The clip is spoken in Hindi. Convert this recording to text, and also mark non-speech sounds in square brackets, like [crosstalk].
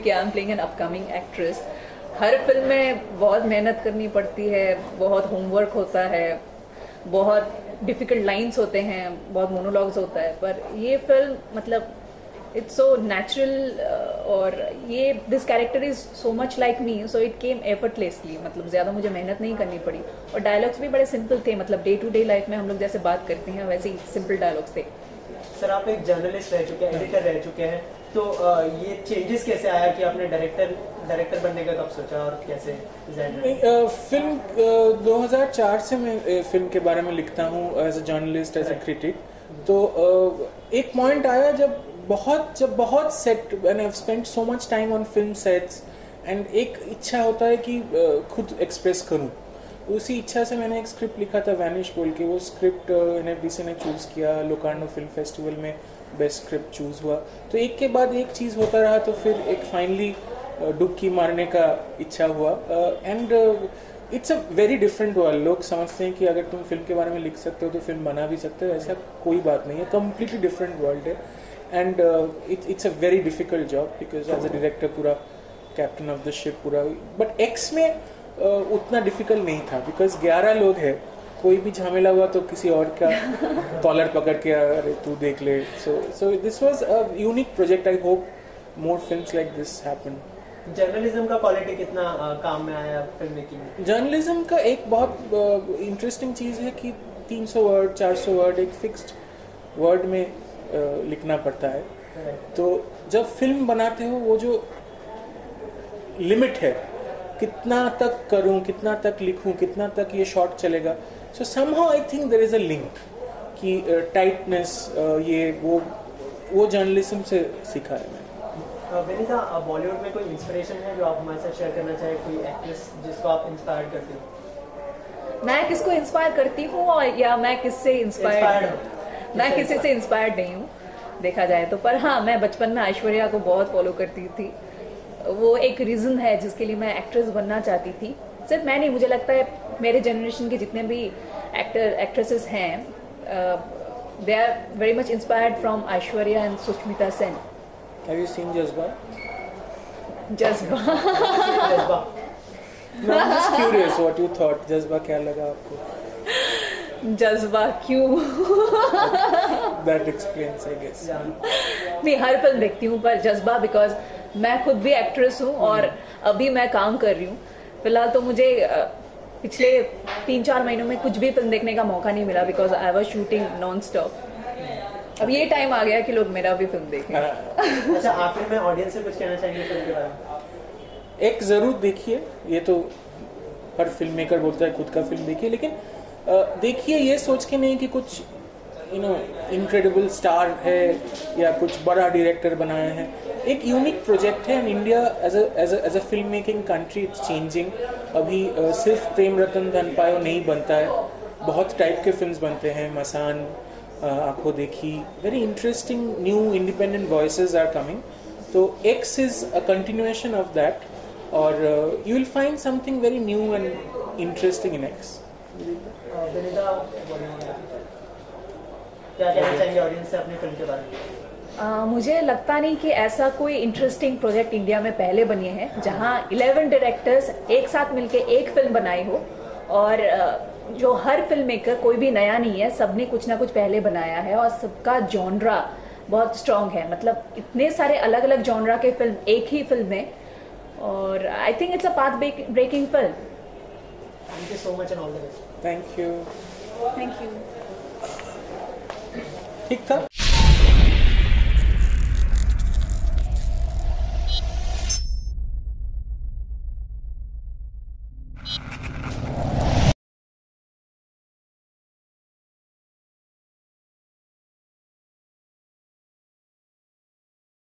कि I am playing an upcoming actress her film में बहुत मेहनत करनी पड़ती है, बहुत होमवर्क होता है, बहुत डिफ़िकल्ट लाइंस होते हैं, बहुत मोनोलॉग्स होता है, पर ये फ़िल्म मतलब इट्स सो नेचुरल और ये this character is so much like me so it came effortlessly मतलब ज़्यादा मुझे मेहनत नहीं करनी पड़ी। और डायलॉग्स भी बड़े सिंपल थे मतलब डे टू डे लाइफ में हम लोग जैसे बात करते हैं, वैसे ही सिंपल डायलॉग्स थे। सर आप एक जर्नलिस्ट रह चुके हैं एडिटर रह चुके हैं तो ये चेंजेस कैसे आया कि आपने डायरेक्टर डायरेक्टर बनने का कब सोचा और कैसे फ़िल्म uh, 2004 से मैं फ़िल्म के बारे में लिखता हूँ as a journalist as a critic तो एक पॉइंट आया जब बहुत जब बहुत set and I spend so much time on film sets and एक इच्छा होता है कि खुद एक्सप्रेस करूँ। उसी इच्छा से मैंने एक स्क्रिप्ट लिखा था वैनिश बोल के। वो script N F D C ने चूज़ किया लोकार्नो फ़िल्म फेस्टिवल में बेस्ट स्क्रिप्ट चूज़ हुआ। तो एक के बाद एक चीज़ होता रहा तो फिर एक फाइनली डुबकी मारने का इच्छा हुआ। And it's a very different world लोग समझते हैं कि अगर तुम फ़िल्म के बारे में लिख सकते हो तो फ़िल्म बना भी सकते हो ऐसा कोई बात नहीं है। कम्प्लीटली डिफरेंट वर्ल्ड है। And it's a very difficult job because as a director पूरा कैप्टन ऑफ़ द शिप पूरा। बट एक्स में uh, उतना डिफ़िकल्ट नहीं था बिकॉज़ ग्यारह लोग हैं। कोई भी झमेला हुआ तो किसी और का कॉलर पकड़ के अरे तू देख ले। So so this was a unique project I hope more films like this happen journalism का क्वालिटी कितना काम में आया फ़िल्म मेकिंग में? जर्नलिज्म का एक बहुत इंटरेस्टिंग चीज़ है कि 300 वर्ड 400 वर्ड एक फिक्स्ड वर्ड में लिखना पड़ता है। तो जब फ़िल्म बनाते हो वो जो लिमिट है कितना तक करूँ कितना तक लिखूं कितना तक ये शॉर्ट चलेगा। So somehow I think there is a link कि टाइटनेस uh, uh, ये वो वो जर्नलिज्म से सीखा है मैंने। विनीता बॉलीवुड में कोई इंस्पिरेशन है जो आप हमारे साथ शेयर करना चाहें कोई एक्ट्रेस जिसको आप इंस्पायर करते हो? मैं किसको इंस्पायर करती हूँ और या मैं किससे इंस्पायर मैं किसी से इंस्पायर्ड नहीं हूँ देखा जाए तो। पर हाँ मैं बचपन में ऐश्वर्या को बहुत फॉलो करती थी। वो एक रीज़न है जिसके लिए मैं एक्ट्रेस बनना चाहती थी सिर्फ़ मैं नहीं मुझे लगता है मेरे जनरेशन के जितने भी एक्टर एक्ट्रेसेस हैं they are very much inspired from Aishwarya and Sushmita Sen have you seen Jazbaa Jazbaa Jazbaa No, I'm just curious what you thought. क्या लगा आपको? जज्बा क्यों That explains, I guess. [laughs] नहीं हर फ़िल्म देखती हूँ पर जज्बा बिकॉज़ मैं खुद भी एक्ट्रेस हूँ और अभी मैं काम कर रही हूँ। फ़िलहाल तो मुझे पिछले तीन चार महीनों में कुछ भी फ़िल्म देखने का मौका नहीं मिला because I was shooting non stop अब ये टाइम आ गया कि लोग मेरा भी फ़िल्म देखें। हाँ, अच्छा आखिर में ऑडियंस से कुछ कहना चाहेंगे फ़िल्म के बारे में? एक ज़रूर देखिए ये तो हर फ़िल्म मेकर बोलता है खुद का फ़िल्म देखिए लेकिन देखिए ये सोच के नहीं कि कुछ यू नो इनक्रेडिबल स्टार है या कुछ बड़ा डायरेक्टर बनाया है। एक यूनिक प्रोजेक्ट है and India as a film making country it's changing अभी सिर्फ़ प्रेम रतन धन पायो नहीं बनता है। बहुत टाइप के फिल्म्स बनते हैं। Masaan Aankhon Dekhi. Very interesting new independent voices are coming तो X is a continuation of that और you will find something very new and interesting in X क्या कहना चाहेंगे ऑडियंस से अपनी फ़िल्म के बारे में? आ, मुझे लगता नहीं कि ऐसा कोई इंटरेस्टिंग प्रोजेक्ट इंडिया में पहले बने हैं जहाँ 11 डायरेक्टर्स एक साथ मिलके एक फ़िल्म बनाई हो और जो हर फ़िल्म मेकर कोई भी नया नहीं है सबने कुछ ना कुछ पहले बनाया है और सबका जॉनरा बहुत स्ट्रांग है। मतलब इतने सारे अलग अलग जॉनरा के फ़िल्म एक ही फ़िल्म में और I think it's a path breaking film thank you so much and all the best thank you thank you ठीक था?